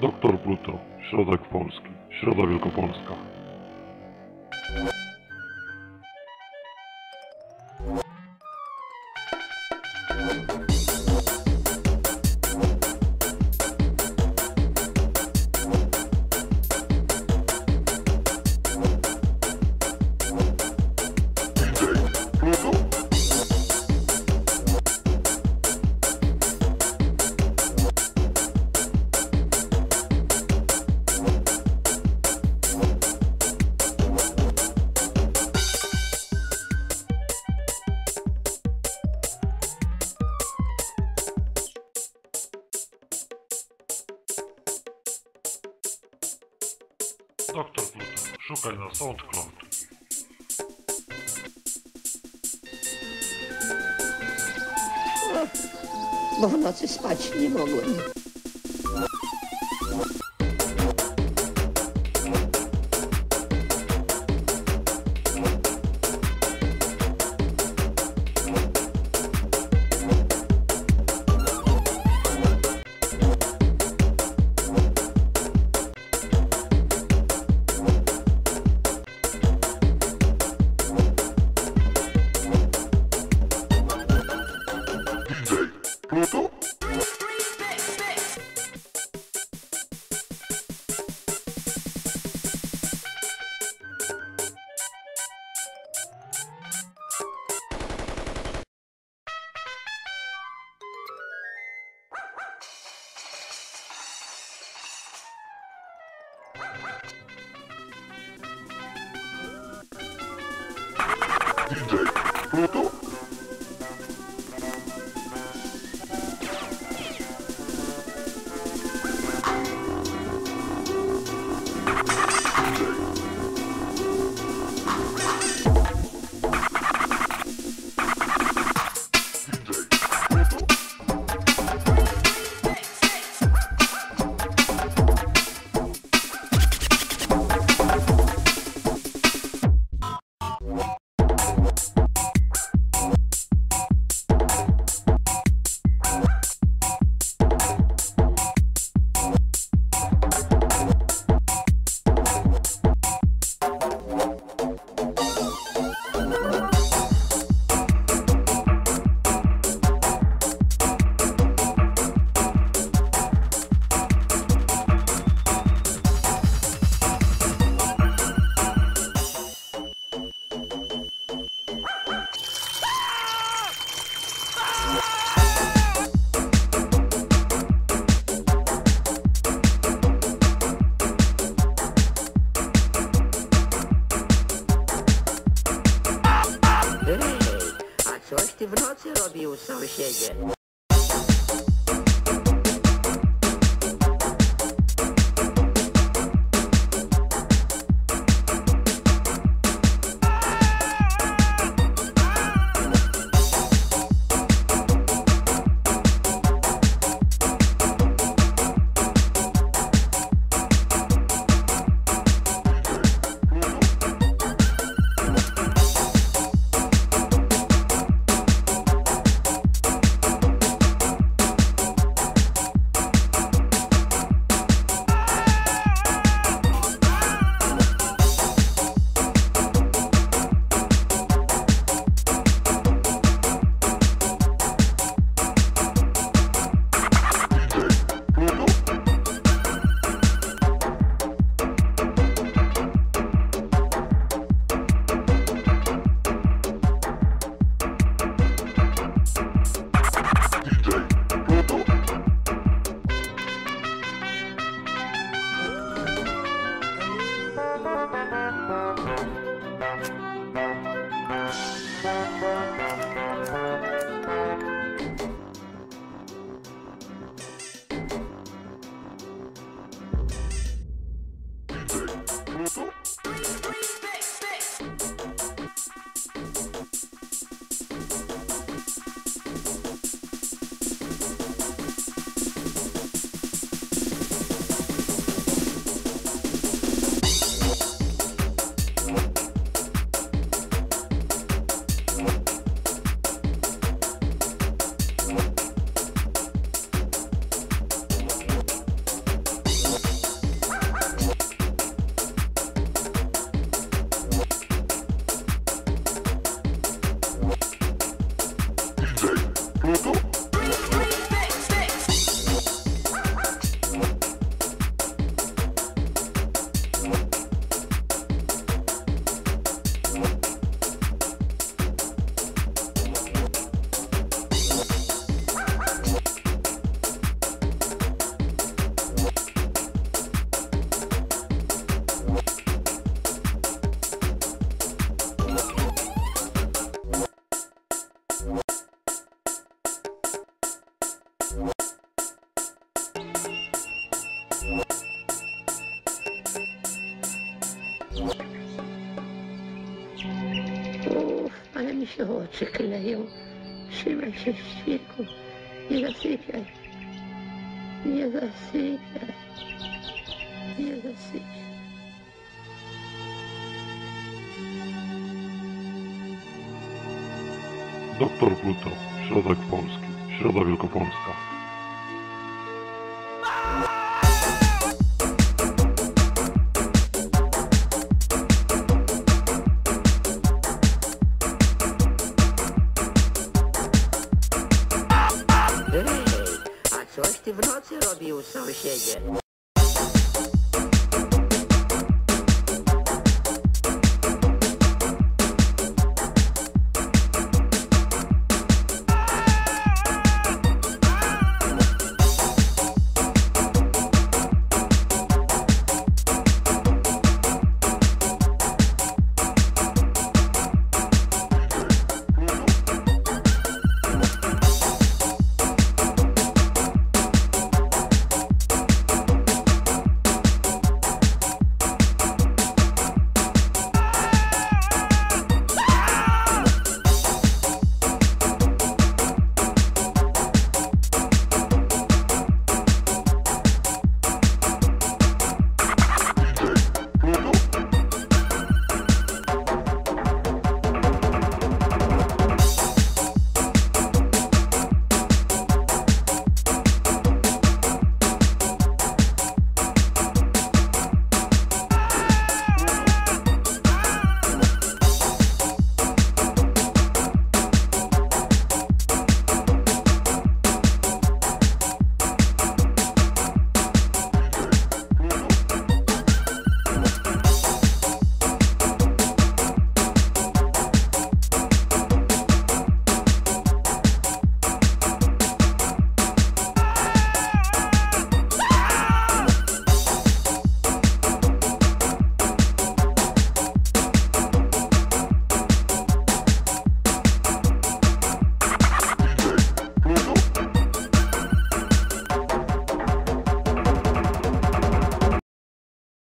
Doktor Pluto, środek Polski, środa Wielkopolska. Doktor Pluto, szukaj na SoundCloud. bo w nocy spać nie mogłem. Jack. Pluto. W nocy robił, sąsiedzie? Ale mi się oczy kleją. Trzymaj się, świeku. Nie zasypiaj. Nie zasypiaj. Nie zasypiaj. Doktor Pluto, Środek Polski, Środa Wielkopolska. W nocy robił, sąsiedzie?